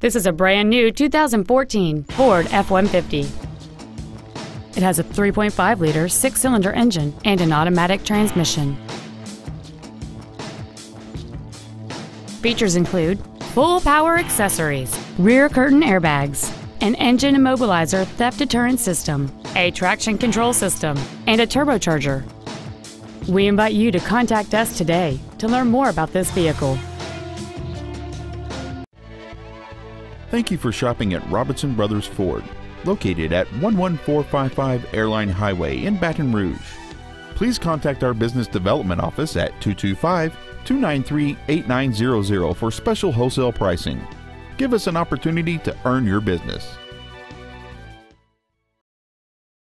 This is a brand new 2014 Ford F-150. It has a 3.5-liter six-cylinder engine and an automatic transmission. Features include full power accessories, rear curtain airbags, an engine immobilizer theft deterrent system, a traction control system, and a turbocharger. We invite you to contact us today to learn more about this vehicle. Thank you for shopping at Robinson Brothers Ford, located at 11455 Airline Highway in Baton Rouge. Please contact our business development office at 225 293 8900 for special wholesale pricing. Give us an opportunity to earn your business.